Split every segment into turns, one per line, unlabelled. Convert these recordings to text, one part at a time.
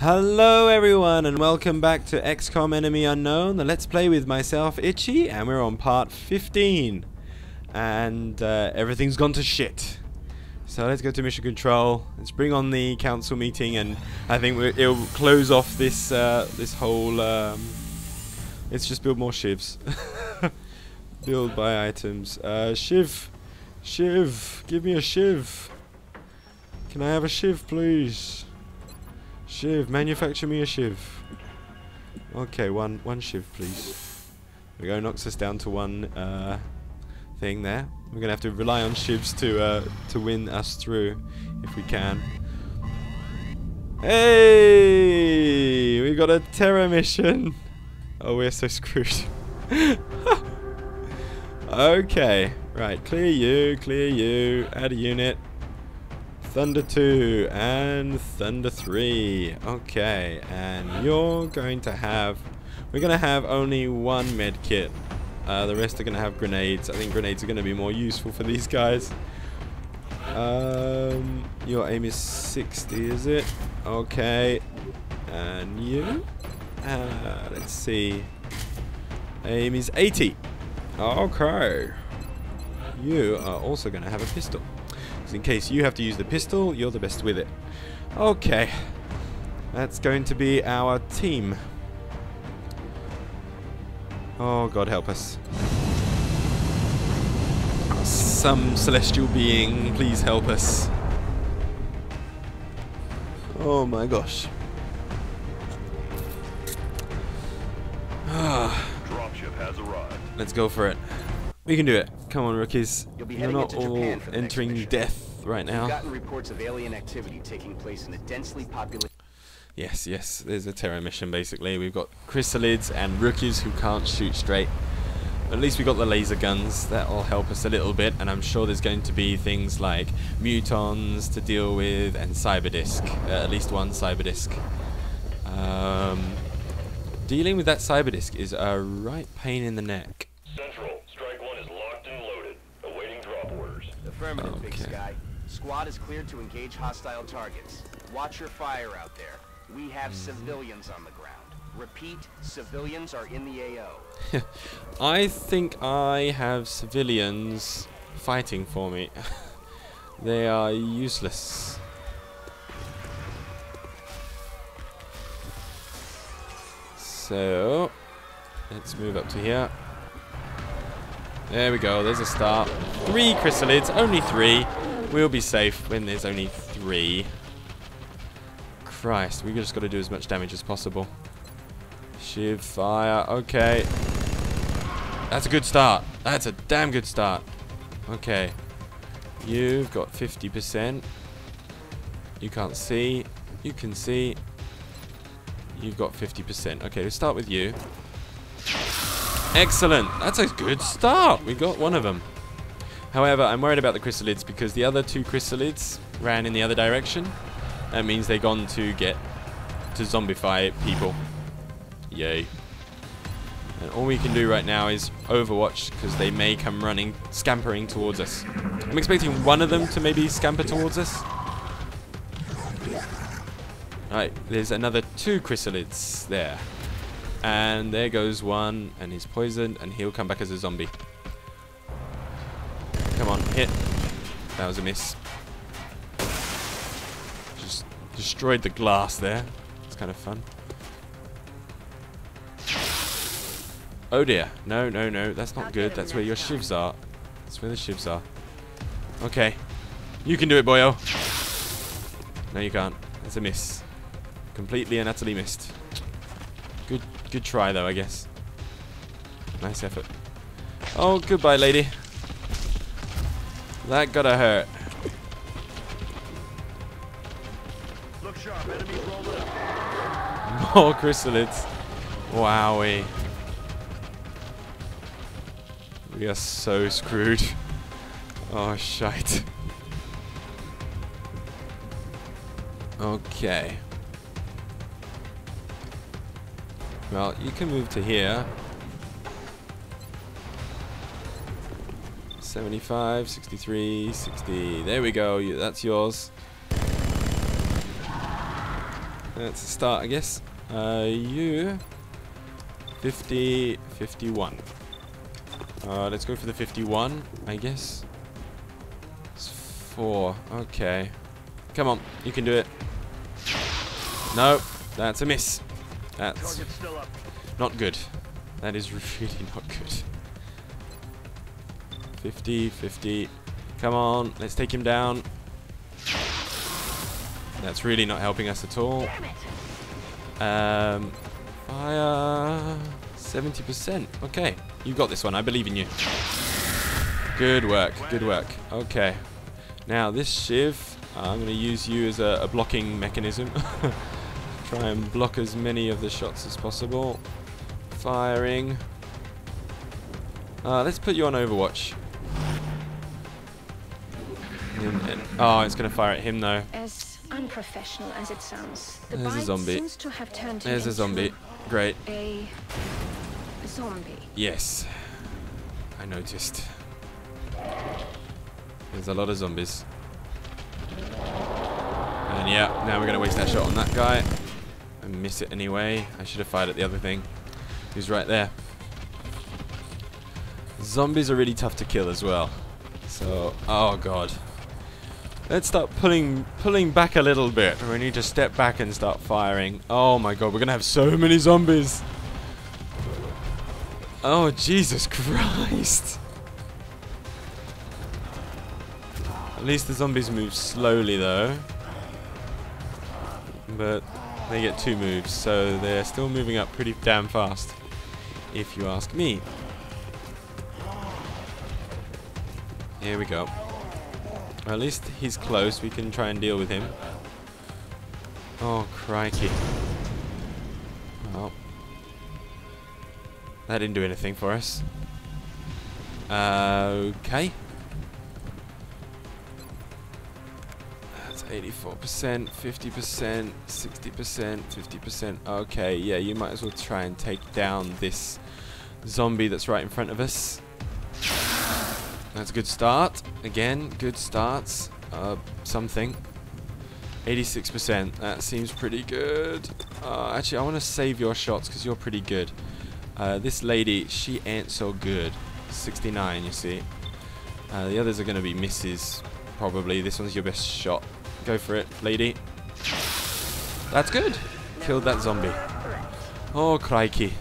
Hello everyone and welcome back to XCOM Enemy Unknown, the Let's Play with myself, Itchy, and we're on part 15. And uh, everything's gone to shit. So let's go to mission control, let's bring on the council meeting and I think it'll close off this uh, this whole... Um, let's just build more shivs. build by items. Uh, shiv! Shiv! Give me a shiv! Can I have a shiv please? Shiv, manufacture me a shiv. Okay, one one shiv, please. There we go, knocks us down to one uh, thing there. We're gonna have to rely on shivs to uh, to win us through, if we can. Hey, we got a terror mission. Oh, we're so screwed. okay, right, clear you, clear you, add a unit. Thunder 2 and Thunder 3. Okay, and you're going to have... We're going to have only one med kit. Uh, the rest are going to have grenades. I think grenades are going to be more useful for these guys. Um, your aim is 60, is it? Okay. And you? Uh, let's see. Aim is 80. Okay. You are also going to have a pistol in case you have to use the pistol, you're the best with it. Okay. That's going to be our team. Oh, God help us. Some celestial being, please help us. Oh my gosh. Ah.
Dropship has arrived.
Let's go for it. We can do it. Come on, rookies.
You'll be
You're not all
Japan for the next
entering
mission.
death right
We've
now.
gotten reports of alien activity taking place in a densely populated.
Yes, yes. There's a terror mission basically. We've got chrysalids and rookies who can't shoot straight. At least we got the laser guns. That'll help us a little bit. And I'm sure there's going to be things like mutons to deal with and cyberdisc. Uh, at least one cyberdisc. Um, dealing with that cyberdisc is a right pain in the neck.
Central, Strike One is locked and loaded, awaiting drop
Affirmative, Big Sky. Squad is cleared to engage hostile targets. Watch your fire out there. We have
Mm-hmm.
civilians on the ground. Repeat, civilians are in the AO.
I think I have civilians fighting for me. they are useless. So, let's move up to here. There we go, there's a start. Three chrysalids, only three. We'll be safe when there's only three. Christ, we just got to do as much damage as possible. Shiv fire, okay. That's a good start. That's a damn good start. Okay. You've got 50%. You can't see. You can see. You've got 50%. Okay, let's start with you. Excellent. That's a good start. We got one of them. However, I'm worried about the chrysalids because the other two chrysalids ran in the other direction. That means they've gone to get to zombify people. Yay. And all we can do right now is overwatch because they may come running, scampering towards us. I'm expecting one of them to maybe scamper towards us. Right, there's another two chrysalids there. And there goes one, and he's poisoned, and he'll come back as a zombie. Come on, hit. That was a miss. Just destroyed the glass there. It's kind of fun. Oh dear. No, no, no. That's not good. That's where your shivs are. That's where the shivs are. Okay. You can do it, boyo. No, you can't. That's a miss. Completely and utterly missed. Good try, though, I guess. Nice effort. Oh, goodbye, lady. That gotta hurt.
Look sharp, enemies rolling up.
More chrysalids. Wowie. We are so screwed. Oh, shite. Okay. Well, you can move to here. 75, 63, 60. There we go. That's yours. That's a start, I guess. Uh, you 50, 51. Uh, let's go for the 51, I guess. It's four. Okay. Come on, you can do it. No, that's a miss. That's not good. That is really not good. 50, 50. Come on, let's take him down. That's really not helping us at all. Um, fire 70%. Okay, you got this one. I believe in you. Good work. Good work. Okay. Now this shiv, I'm going to use you as a, a blocking mechanism. Try and block as many of the shots as possible. Firing. Uh, let's put you on Overwatch. Oh, it's going to fire at him though.
As unprofessional as it sounds, the
There's a zombie.
seems to have turned him
There's a zombie. Great.
A zombie.
Yes. I noticed. There's a lot of zombies. And yeah, now we're going to waste that shot on that guy. And miss it anyway. I should have fired at the other thing. He's right there. Zombies are really tough to kill as well. So, oh god. Let's start pulling pulling back a little bit. We need to step back and start firing. Oh my god, we're to have so many zombies. Oh, Jesus Christ. At least the zombies move slowly, though. But they get two moves, so they're still moving up pretty damn fast, if you ask me. Here we go. At least he's close, we can try and deal with him. Oh, crikey. Well, that didn't do anything for us. Uh, okay. 84%, 50%, 60%, 50%. Okay, yeah, you might as well try and take down this zombie that's right in front of us. That's a good start. Again, good starts. Uh, something. 86%. That seems pretty good. Uh, actually, I want to save your shots because you're pretty good. Uh, this lady, she ain't so good. 69, you see. Uh, the others are going to be misses, probably. This one's your best shot. Go for it, lady. That's good. Killed that zombie. Oh, crikey.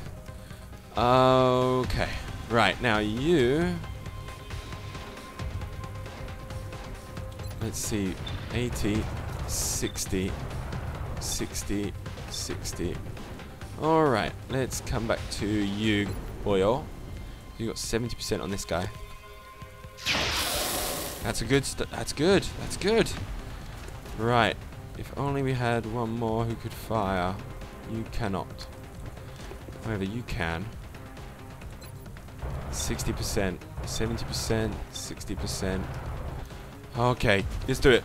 Okay. Right, now you... Let's see. 80, 60, 60, 60. Alright, let's come back to you, Boyle. You got 70% on this guy. That's a good that's good. That's good. Right. If only we had one more who could fire. You cannot. However, you can. 60%, 70%, 60%. Okay, let's do it.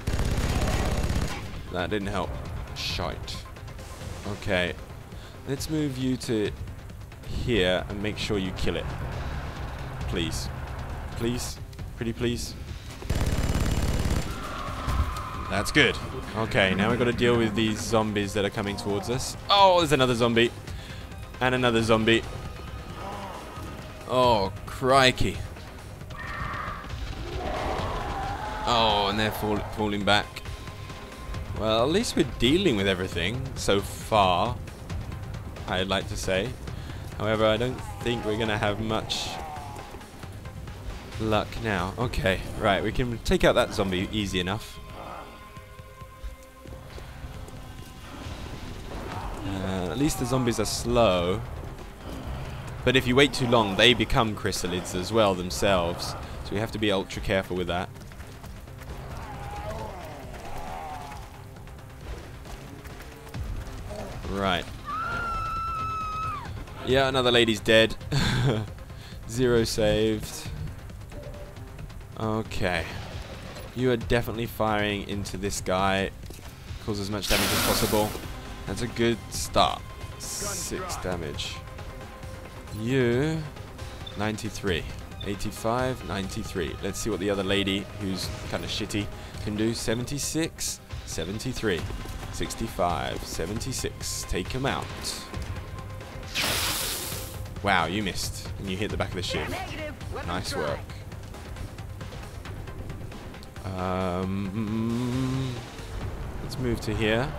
That didn't help. Shite. Okay. Let's move you to here and make sure you kill it. Please. Please. Pretty please. That's good. Okay, now we've got to deal with these zombies that are coming towards us. Oh, there's another zombie. And another zombie. Oh, crikey. Oh, and they're fall falling back. Well, at least we're dealing with everything so far, I'd like to say. However, I don't think we're going to have much luck now. Okay, right, we can take out that zombie easy enough. At least the zombies are slow. But if you wait too long, they become chrysalids as well themselves. So we have to be ultra careful with that. Right. Yeah, another lady's dead. Zero saved. Okay. You are definitely firing into this guy. Cause as much damage as possible. That's a good start. Six damage. You 93. 85, 93. Let's see what the other lady, who's kind of shitty, can do. 76, 73. 65, 76. Take him out. Wow, you missed. And you hit the back of the ship. Nice work. Um, mm, mm, mm. let's move to here.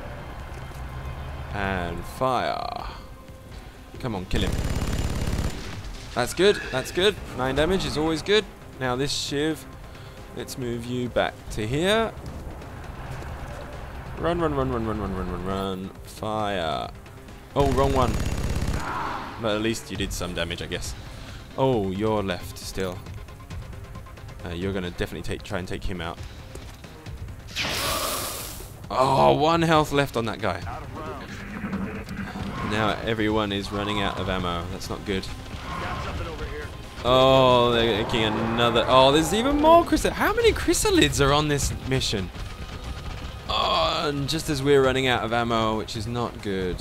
And fire. Come on, kill him. That's good. That's good. Nine damage is always good. Now this Shiv, let's move you back to here. Run, run, run, run, run, run, run, run, run. Fire. Oh, wrong one. But at least you did some damage, I guess. Oh, you're left still. Uh, you're gonna definitely take try and take him out. Oh, one health left on that guy. Now everyone is running out of ammo. That's not good. Oh, oh they're making another. Oh, there's even more chrysa. How many chrysalids are on this mission? Oh, and just as we're running out of ammo, which is not good.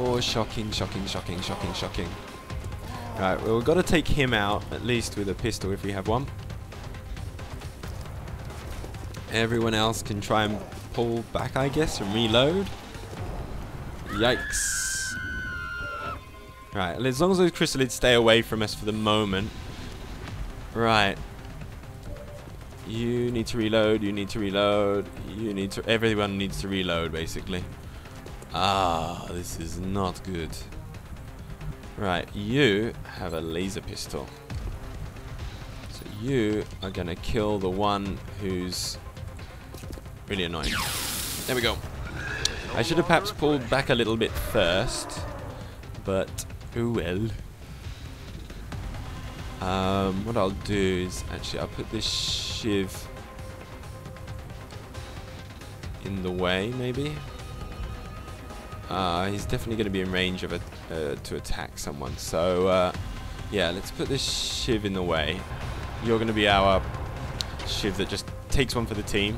Oh, shocking, shocking, shocking, shocking, shocking. Right, well, we've got to take him out, at least with a pistol if we have one. Everyone else can try and pull back, I guess, and reload. Yikes. Right, as long as those chrysalids stay away from us for the moment. Right. You need to reload, you need to reload, you need to... Everyone needs to reload, basically. Ah, this is not good. Right, you have a laser pistol. So you are going to kill the one who's really annoying. There we go. I should have perhaps pulled back a little bit first, but oh well. Um, what I'll do is actually I'll put this shiv in the way, maybe. Uh, he's definitely going to be in range of a, uh, to attack someone. So uh, yeah, let's put this shiv in the way. You're going to be our shiv that just takes one for the team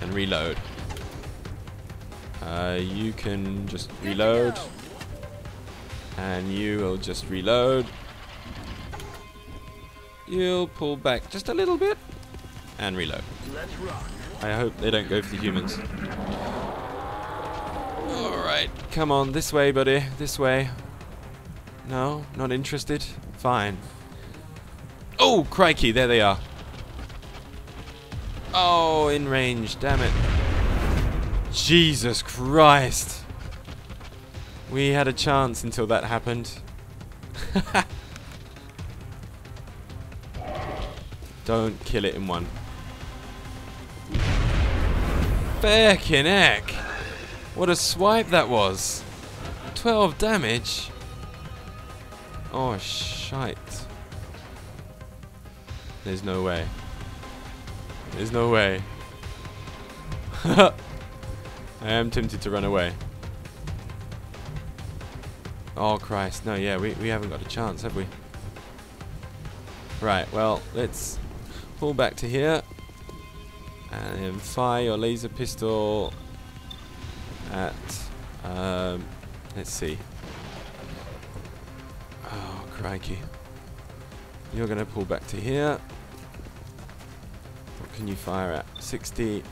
and reload. Uh, you can just reload. And you will just reload. You'll pull back just a little bit. And reload. I hope they don't go for the humans. Alright, come on, this way, buddy. This way. No, not interested? Fine. Oh, crikey, there they are. Oh, in range, damn it. Jesus Christ. We had a chance until that happened. Don't kill it in one. Feckin' heck. What a swipe that was. 12 damage. Oh, shite. There's no way. There's no way. I am tempted to run away. Oh Christ, no, yeah, we, we haven't got a chance, have we? Right, well, let's pull back to here. And fire your laser pistol at, um, let's see. Oh, crikey. You're going to pull back to here. What can you fire at? 60,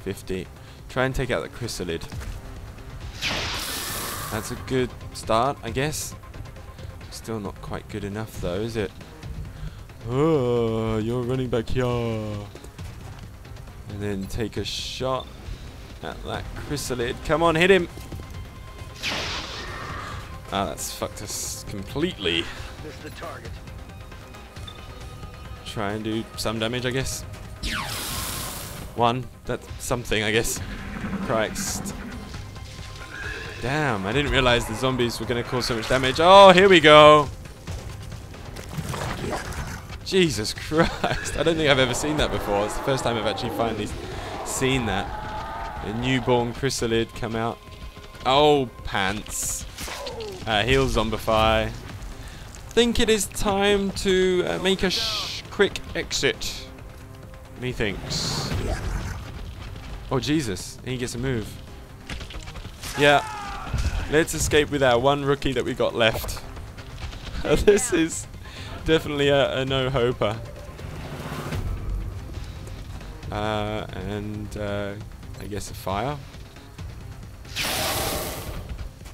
50. Try and take out the chrysalid. That's a good start, I guess. Still not quite good enough, though, is it? Oh, you're running back here. And then take a shot at that chrysalid. Come on, hit him. Ah, that's fucked us completely.
Missed the target.
Try and do some damage, I guess. One. That's something, I guess. Christ. Damn, I didn't realize the zombies were going to cause so much damage. Oh, here we go. Jesus Christ. I don't think I've ever seen that before. It's the first time I've actually finally seen that. A newborn chrysalid come out. Oh, pants. Uh, heal zombify. Think it is time to uh, make a quick exit. Methinks. Oh, Jesus. He gets a move. Yeah. Let's escape with our one rookie that we got left. this is definitely a, a no-hoper. Uh, and uh, I guess a fire.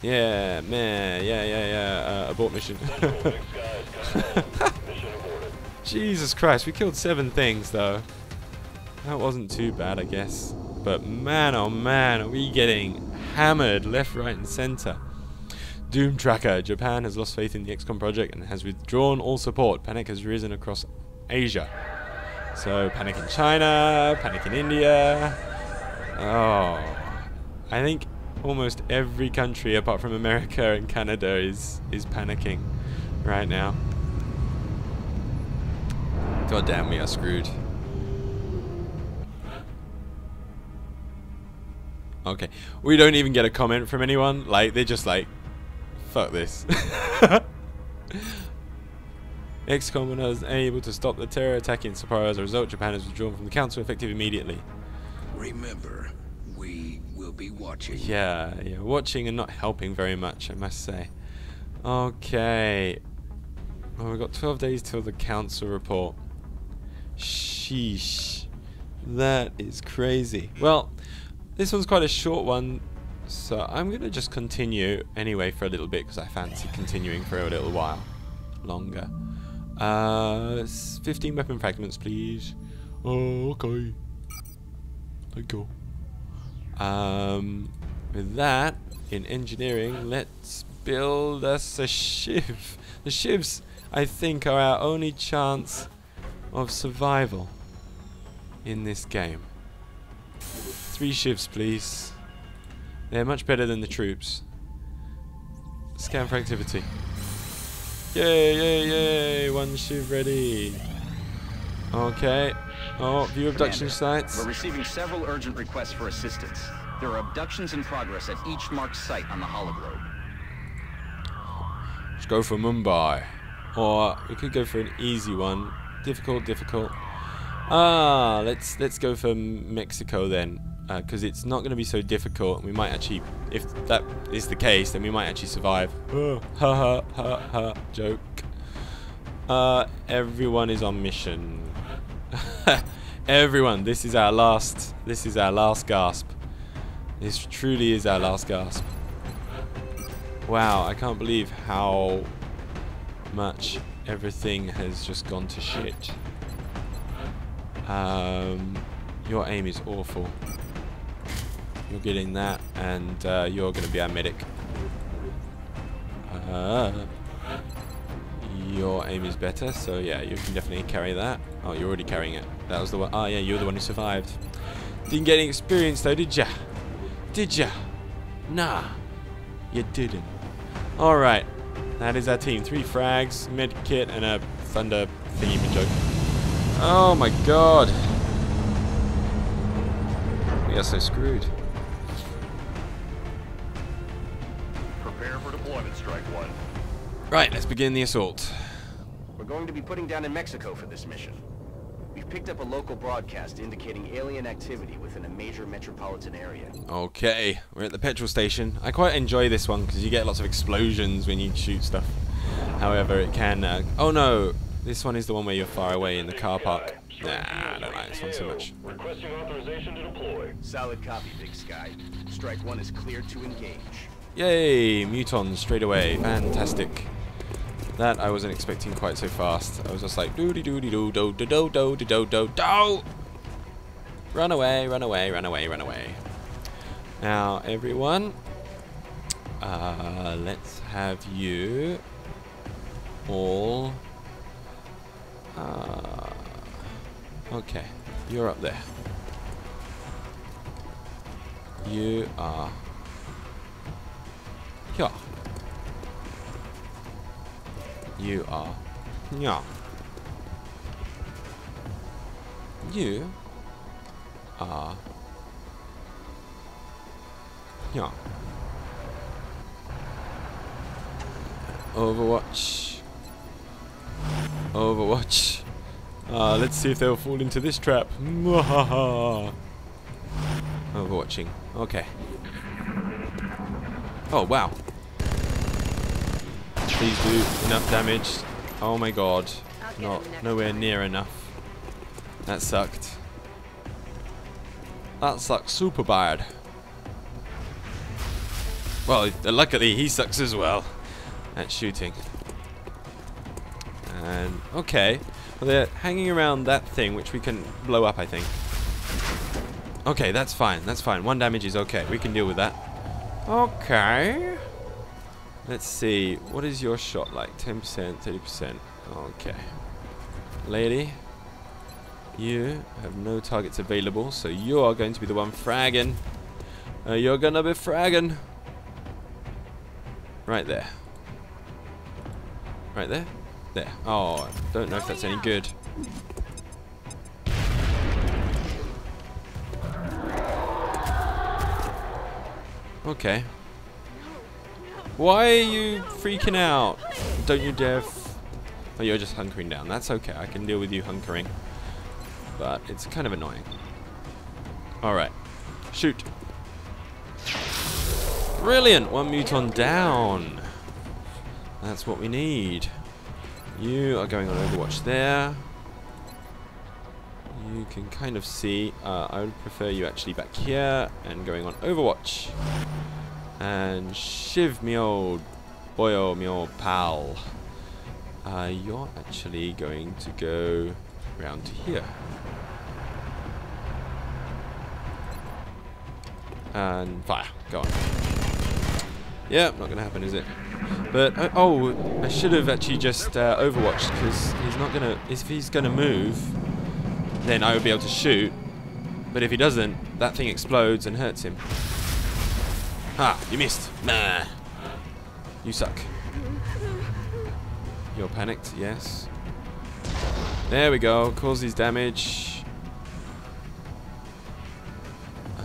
Yeah, man. Yeah, yeah, yeah. Uh, abort mission.
Big skies, confirmed. Mission aborted.
Jesus Christ, we killed seven things though. That wasn't too bad, I guess. But man, oh man, are we getting hammered left, right, and center. Doom Tracker. Japan has lost faith in the XCOM project and has withdrawn all support. Panic has risen across Asia. So, panic in China, panic in India. Oh. I think almost every country apart from America and Canada is, is panicking right now. God damn, we are screwed. Okay, we don't even get a comment from anyone. Like, they're just like, fuck this. XCOM was unable to stop the terror attack in Sapporo. As a result, Japan has withdrawn from the council effective immediately.
Remember, we will be watching.
Yeah, yeah, watching and not helping very much, I must say. Okay. Well, we've got 12 days till the council report. Sheesh. That is crazy. Well, this one's quite a short one, so I'm going to just continue anyway for a little bit because I fancy continuing for a little while longer. Uh, 15 weapon fragments, please. Oh, okay. Thank you. Um, with that, in engineering, let's build us a shiv. The shivs, I think, are our only chance of survival in this game. Three shivs, please. They're much better than the troops. Scan for activity. Yay, yay, yay! One shiv ready. Okay. Oh, view abduction
Commander,
sites.
We're receiving several urgent requests for assistance. There are abductions in progress at each marked site on the hologlobe.
Let's go for Mumbai. Or we could go for an easy one. Difficult, difficult. Ah, let's let's go for Mexico then, because it's not going to be so difficult. We might actually, if that is the case, then we might actually survive. ha ha ha ha. Joke. Uh, everyone is on mission. everyone, this is our last. This is our last gasp. This truly is our last gasp. Wow, I can't believe how much everything has just gone to shit. Um, your aim is awful. You're getting that, and uh, you're going to be our medic. Uh, your aim is better, so yeah, you can definitely carry that. Oh, you're already carrying it. That was the one. Oh, yeah, you're the one who survived. Didn't get any experience though, did ya? Did ya? Nah, you didn't. Alright, that is our team. Three frags, med kit, and a thunder thingy joke. Oh my god. We are so screwed. Right, let's begin the assault.
We're going to be putting down in Mexico for this mission. We've picked up a local broadcast indicating alien activity within a major metropolitan area.
Okay, we're at the petrol station. I quite enjoy this one because you get lots of explosions when you shoot stuff. However, it can... Uh, oh no, this one is the one where you're far away in the car park. Nah, I don't like this one so much.
Requesting authorization to deploy.
Solid copy, Big Sky. Strike One is cleared to engage.
Yay, mutons straight away. Fantastic. That I wasn't expecting quite so fast. I was just like doody doody doo do do do do do do do do. Run away, run away, run away, run away. Now, everyone, uh, let's have you all. Uh, okay, you're up there. You are yeah. You are. Yeah. You are. Yeah. Overwatch. Overwatch. Uh, let's see if they'll fall into this trap. Overwatching. Okay. Oh, wow. Please do enough damage. Oh my god. Not nowhere
time.
near enough. That sucked. That sucks super bad. Well, luckily he sucks as well at shooting. And, okay. Well, they're hanging around that thing, which we can blow up, I think. Okay, that's fine. That's fine. One damage is okay. We can deal with that. Okay. Let's see. What is your shot like? 10%, 30%. Okay. Lady, you have no targets available, so you are going to be the one fragging. Uh, you're gonna be fragging. Right there. Right there? There. Oh, I don't know if that's any good. Okay. Why are you freaking out? Don't you dare... oh, you're just hunkering down. That's okay. I can deal with you hunkering. But it's kind of annoying. Alright. Shoot. Brilliant! One muton down. That's what we need. You are going on Overwatch there. You can kind of see. Uh, I would prefer you actually back here and going on Overwatch. And Shiv, me old boyo, me old pal. Uh, you're actually going to go round to here. And fire. Go on. Yeah, not going to happen, is it? But, uh, oh, I should have actually just uh, overwatched, because he's not going to, if he's going to move, then I would be able to shoot. But if he doesn't, that thing explodes and hurts him. Ah, you missed. Nah. You suck. You're panicked, yes. There we go, causes damage.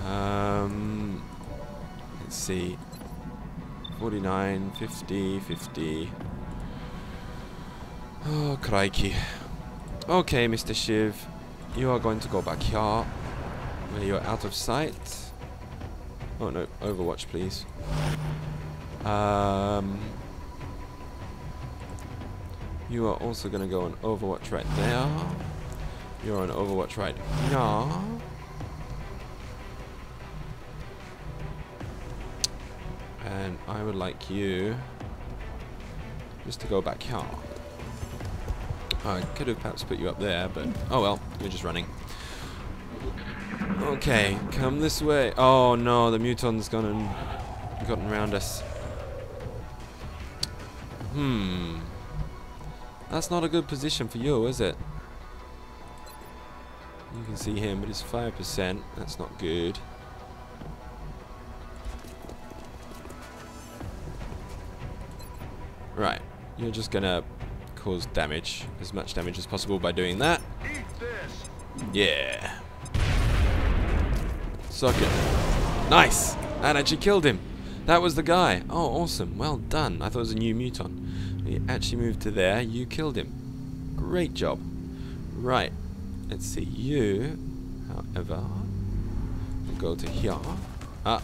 Um, let's see. 49, 50, 50. Oh, crikey. Okay, Mr. Shiv. You are going to go back here. Where you're out of sight. Oh no, Overwatch please. Um, you are also going to go on Overwatch right there. You're on Overwatch right now. And I would like you just to go back here. I could have perhaps put you up there, but oh well, you're just running. Okay, come this way. Oh no, the muton's gone and gotten around us. Hmm. That's not a good position for you, is it? You can see him, but he's 5%. That's not good. Right. You're just gonna cause damage, as much damage as possible by doing that. Yeah. Suck it. Nice! That actually killed him. That was the guy. Oh, awesome. Well done. I thought it was a new muton. He actually moved to there. You killed him. Great job. Right. Let's see. You, however, will go to here. Ah.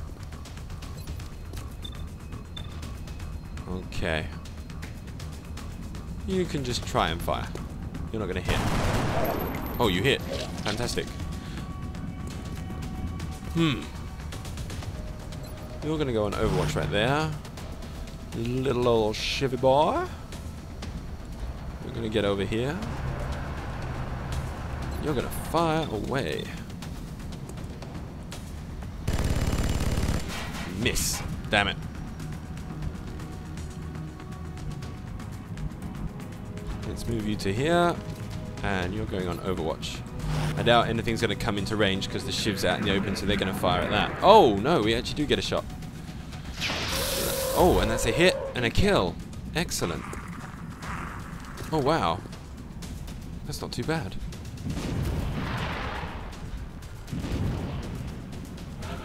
Okay. You can just try and fire. You're not going to hit. Oh, you hit. Fantastic. Hmm. You're to go on Overwatch right there. Little old Chevy boy. We're to get over here. You're to fire away. Miss. Damn it. Let's move you to here. And you're going on Overwatch. I doubt anything's going to come into range because the shiv's out in the open, so they're going to fire at that. Oh, no, we actually do get a shot. Oh, and that's a hit and a kill. Excellent. Oh, wow. That's not too bad.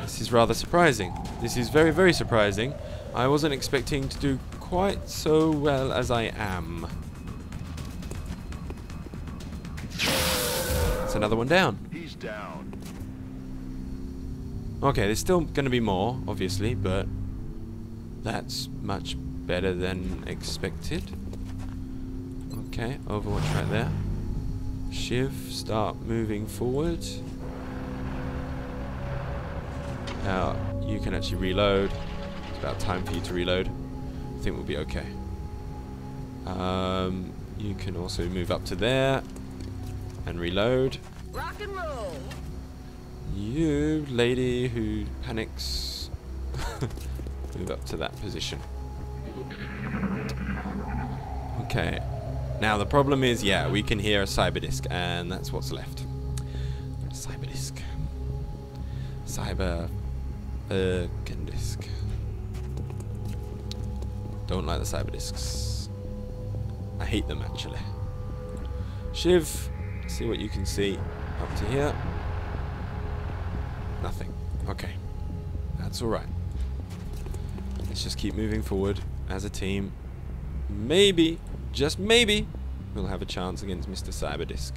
This is rather surprising. This is very, very surprising. I wasn't expecting to do quite so well as I am. Another one down.
He's down.
Okay, there's still going to be more, obviously, but that's much better than expected. Okay, Overwatch right there. Shiv, start moving forward. Now, you can actually reload. It's about time for you to reload. I think we'll be okay. Um, you can also move up to there and reload.
And roll.
You, lady who panics, move up to that position. Okay. Now the problem is, yeah, we can hear a cyberdisk, and that's what's left. Cyberdisk. Cyber. Disk. Don't like the cyberdisks. I hate them actually. Shiv, see what you can see up to here. Nothing. Okay. That's alright. Let's just keep moving forward as a team. Maybe, just maybe, we'll have a chance against Mr. Cyberdisk.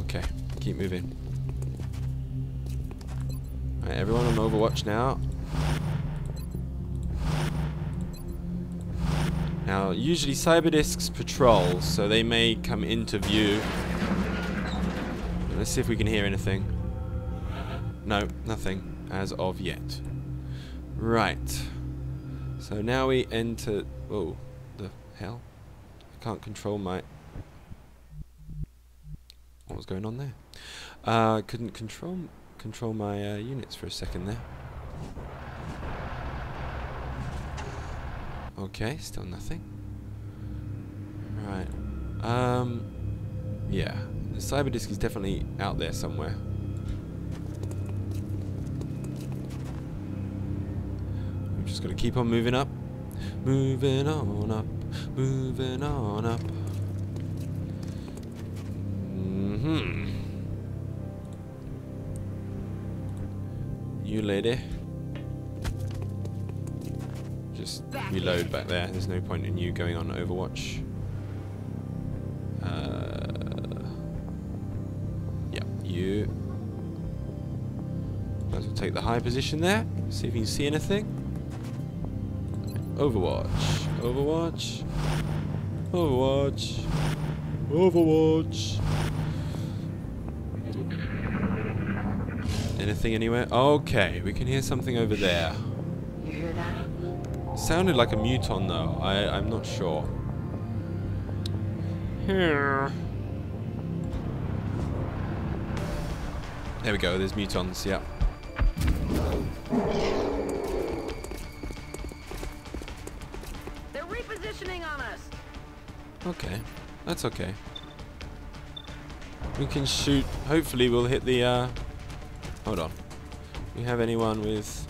Okay, keep moving. Alright, everyone on Overwatch now. Now, usually cyberdisks patrol, so they may come into view. Let's see if we can hear anything. No, nothing as of yet. Right. So now we enter. Oh, the hell! I can't control my. What was going on there? Uh, couldn't control control my uh, units for a second there. Okay, still nothing. Right. Um. Yeah, the cyberdisk is definitely out there somewhere. I'm just gonna keep on moving up, moving on up, moving on up. Mm-hmm. You lady. Reload back there. There's no point in you going on Overwatch. Uh, yep, you. Well take the high position there. See if you can see anything. Overwatch. Overwatch. Overwatch. Overwatch. Anything anywhere? Okay, we can hear something over there.
You hear that?
Sounded like a muton though. I I'm not sure. Here. There we go. There's mutons. Yep.
They're repositioning on us.
Okay, that's okay. We can shoot. Hopefully, we'll hit the. Uh, hold on. We have anyone with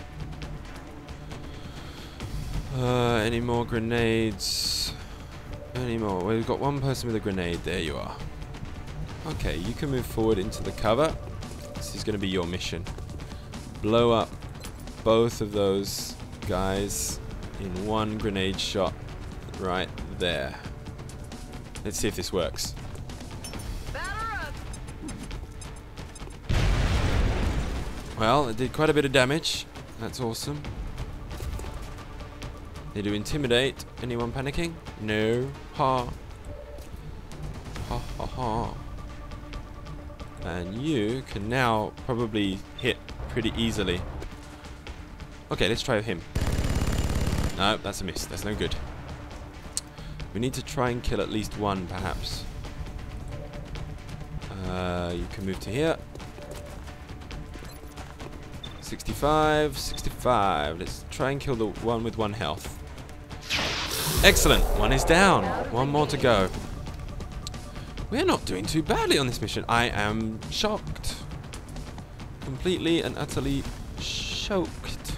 uh, any more grenades? Any more? We've got one person with a grenade. There you are. Okay, you can move forward into the cover. This is going to be your mission. Blow up both of those guys in one grenade shot right there. Let's see if this works. Well, it did quite a bit of damage. That's awesome. They do intimidate. Anyone panicking? No. Ha. Ha ha ha. And you can now probably hit pretty easily. Okay, let's try him. No, that's a miss. That's no good. We need to try and kill at least one, perhaps. Uh, you can move to here. 65, 65. Let's try and kill the one with one health. Excellent. One is down. One more to go. We're not doing too badly on this mission. I am shocked. Completely and utterly shocked.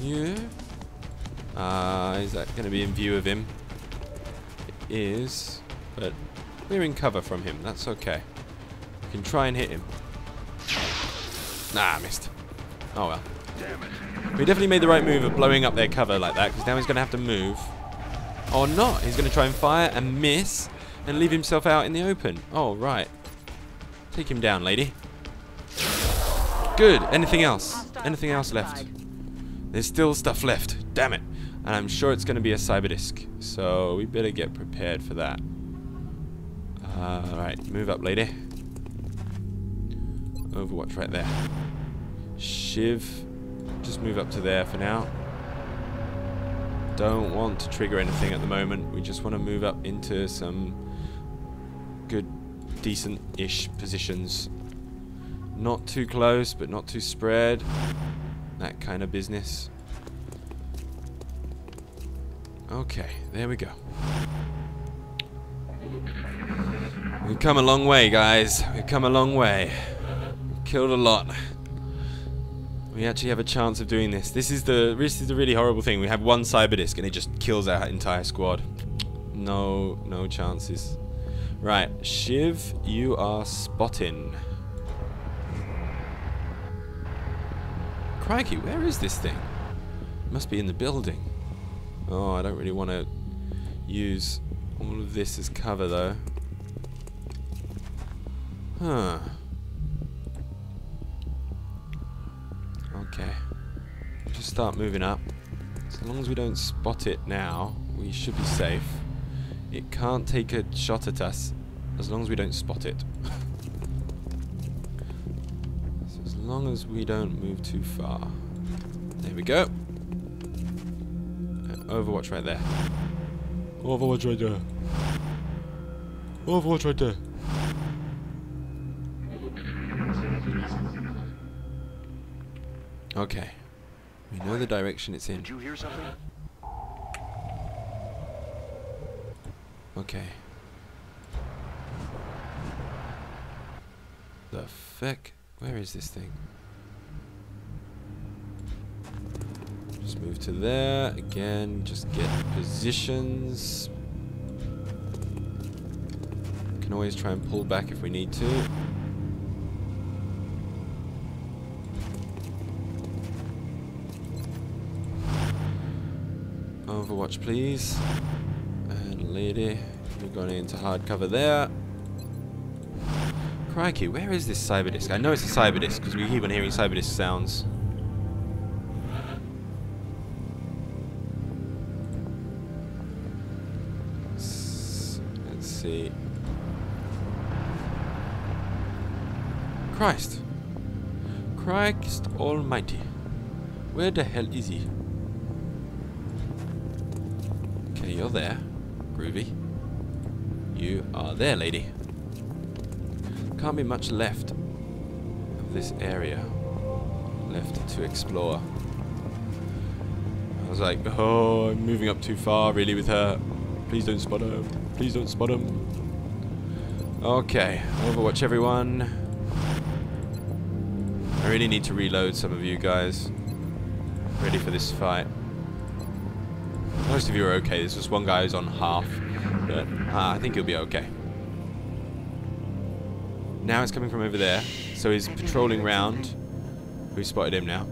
Yeah. Uh, is that going to be in view of him? It is. But we're in cover from him. That's okay. We can try and hit him. Nah, missed. Oh well. We definitely made the right move of blowing up their cover like that, because now he's going to have to move. Or not. He's going to try and fire and miss, and leave himself out in the open. Oh, right. Take him down, lady. Good. Anything else? Anything else left? There's still stuff left. Damn it. And I'm sure it's going to be a cyberdisk. So we better get prepared for that. Uh, Alright, move up, lady. Overwatch right there. Shiv, just move up to there for now. Don't want to trigger anything at the moment. We just want to move up into some good, decent-ish positions. Not too close, but not too spread. That kind of business. Okay, there we go. We've come a long way, guys. We've come a long way. Killed a lot. We actually have a chance of doing this. This is the this is the really horrible thing. We have one cyberdisk and it just kills our entire squad. No, no chances. Right, Shiv, you are spotting. Crikey, where is this thing? must be in the building. Oh, I don't really want to use all of this as cover though. Huh. Start moving up. As long as we don't spot it now, we should be safe. It can't take a shot at us as long as we don't spot it. so as long as we don't move too far. There we go. Uh, Overwatch right there. Overwatch right there. Overwatch right there. Okay. We know the direction it's in.
Did you hear something?
Okay. The feck? Where is this thing? Just move to there. Again, just get positions. Can always try and pull back if we need to. Overwatch, please. And lady, you're going into hard cover there. Crikey, where is this cyberdisk? I know it's a cyberdisk because we keep on hearing cyberdisk sounds. S- Let's see. Christ. Christ almighty. Where the hell is he? You're there. Groovy. You are there, lady. Can't be much left of this area left to explore. I was like, oh, I'm moving up too far, really, with her. Please don't spot her. Please don't spot him. Okay, Overwatch, everyone. I really need to reload some of you guys. Ready for this fight. Most of you are okay. There's just one guy who's on half. But uh, I think he'll be okay. Now it's coming from over there. So he's patrolling round. We spotted him now.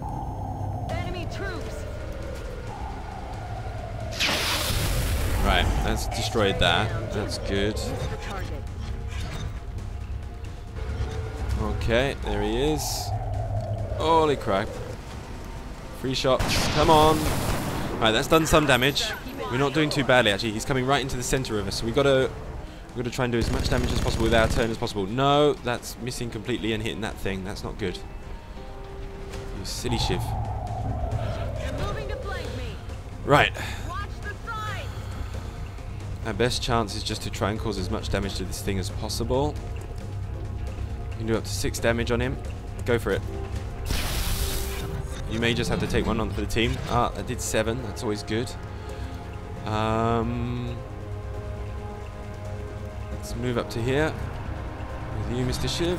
Enemy troops.
Right, that's destroyed that. That's good.
Use the target.
Okay, there he is. Holy crap. Free shots. Come on. Right, that's done some damage. We're not doing too badly actually. He's coming right into the center of us, so we've gotta We've gotta try and do as much damage as possible with our turn as possible. No, that's missing completely and hitting that thing. That's not good. You silly shiv.
To.
Right. Our best chance is just to try and cause as much damage to this thing as possible. You can do up to six damage on him. Go for it. You may just have to take one on for the team. Ah, I did seven. That's always good. Um, let's move up to here. With you, Mr. Shiv.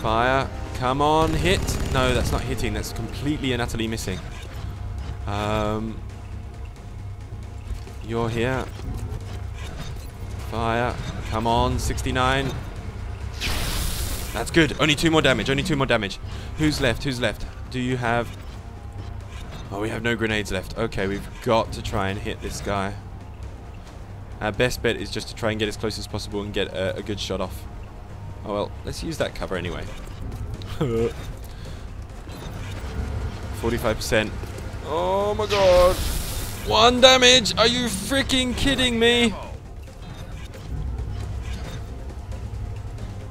Fire. Come on, hit. No, that's not hitting. That's completely and utterly missing. Um, you're here. Fire. Come on, 69. That's good. Only two more damage. Only two more damage. Who's left? Who's left? Do you have... Oh, we have no grenades left. Okay, we've got to try and hit this guy. Our best bet is just to try and get as close as possible and get a, a good shot off. Oh well, let's use that cover anyway. 45%. Oh my god. One damage! Are you freaking kidding me?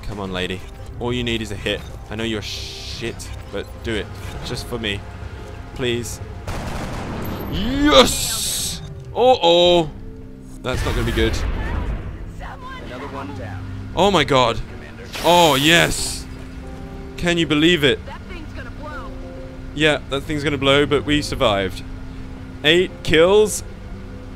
Come on, lady. All you need is a hit. I know you're shit, but do it. Just for me. Please. Yes! Uh-oh. That's not going to be good.
Another one down.
Oh my god. Oh, yes. Can you believe it?
That thing's gonna blow.
Yeah, that thing's going to blow, but we survived. Eight kills,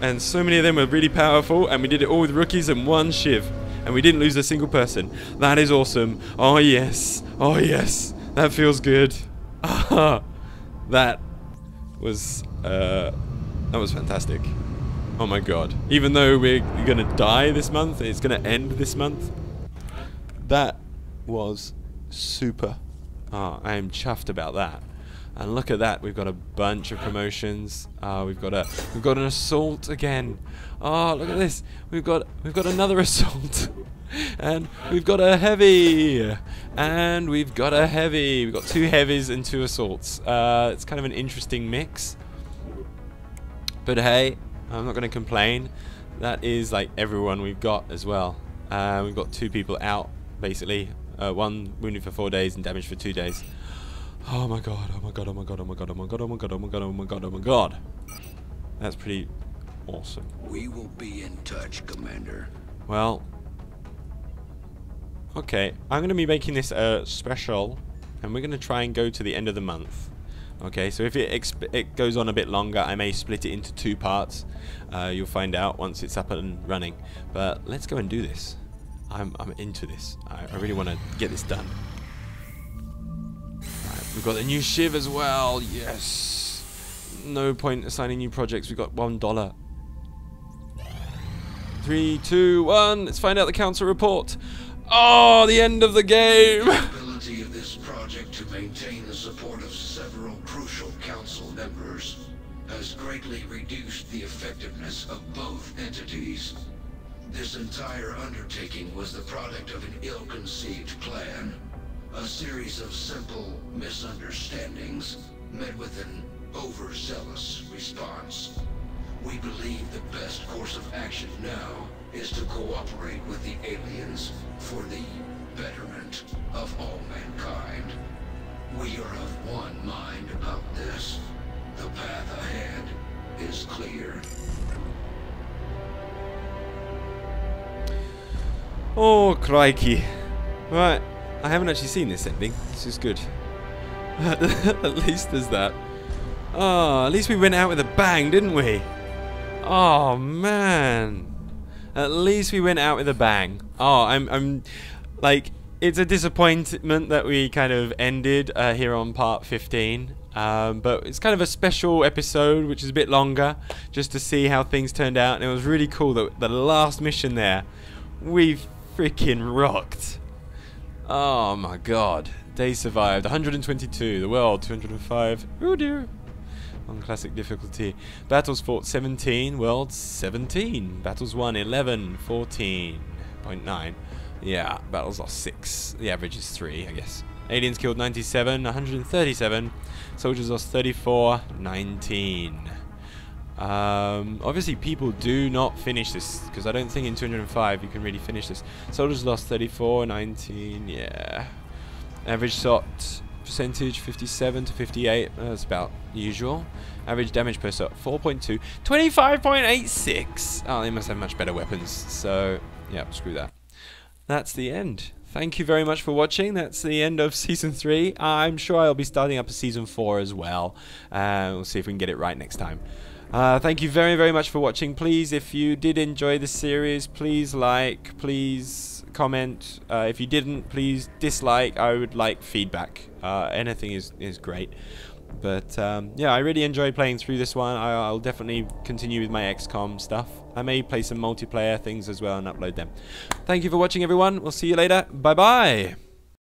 and so many of them were really powerful, and we did it all with rookies and one shiv. And we didn't lose a single person. That is awesome. Oh, yes. Oh, yes. That feels good. that was, uh, that was fantastic. Oh my god. Even though we're gonna die this month, it's gonna end this month. That was super. Ah, I am chuffed about that. And look at that, we've got a bunch of promotions. Uh, we've got a we've got an assault again. Oh, look at this. We've got we've got another assault. And we've got a heavy. And we've got a heavy. We've got two heavies and two assaults. Uh, it's kind of an interesting mix. But hey, I'm not going to complain. That is like everyone we've got as well. Uh, we've got two people out, basically. Uh, one wounded for four days and damaged for two days. Oh my god, oh my god, oh my god, oh my god, oh my god, oh my god, oh my god, oh my god, oh my god. That's pretty awesome.
We will be in touch, Commander.
Well, okay, I'm going to be making this a special, and we're going to try and go to the end of the month. Okay, so if it it goes on a bit longer, I may split it into two parts. Uh, you'll find out once it's up and running. But let's go and do this. I'm, I'm into this. I, I really want to get this done. Right, we've got the new Shiv as well. Yes. No point assigning new projects. We've got one dollar. Three, two, one. Let's find out the council report. Oh, the end of the game.
The ability of this project to maintain the support of several crucial council members has greatly reduced the effectiveness of both entities. This entire undertaking was the product of an ill-conceived plan. A series of simple misunderstandings met with an overzealous response. We believe the best course of action now is to cooperate with the aliens for the betterment of all mankind. We are of one mind about this. The path ahead is clear.
Oh, crikey. Right, I haven't actually seen this ending. This is good. at least there's that. Oh, at least we went out with a bang, didn't we? Oh, man. At least we went out with a bang. Oh, I'm, I'm, like, it's a disappointment that we kind of ended uh, here on part 15. Um, but it's kind of a special episode, which is a bit longer, just to see how things turned out. And it was really cool that the last mission there, we freaking rocked. Oh my god. Day survived. 122. The world, 205. Oh dear. On classic difficulty. Battles fought 17. World 17. Battles won 11. 14.9. Yeah, battles lost 6. The average is 3, I guess. Aliens killed 97. 137. Soldiers lost 34. 19. Um, obviously, people do not finish this because I don't think in 205 you can really finish this. Soldiers lost 34, 19, yeah. Average shot percentage 57 to 58, that's about usual. Average damage per shot 4.2, 25.86. Oh, they must have much better weapons. So, yeah, screw that. That's the end. Thank you very much for watching. That's the end of season three. I'm sure I'll be starting up a season four as well. Uh, we'll see if we can get it right next time. Uh, thank you very, very much for watching. Please, if you did enjoy the series, please like, please comment. Uh, if you didn't, please dislike. I would like feedback. Uh, anything is, is great. But um, yeah, I really enjoyed playing through this one. I, I'll definitely continue with my XCOM stuff. I may play some multiplayer things as well and upload them. Thank you for watching, everyone. We'll see you later. Bye-bye.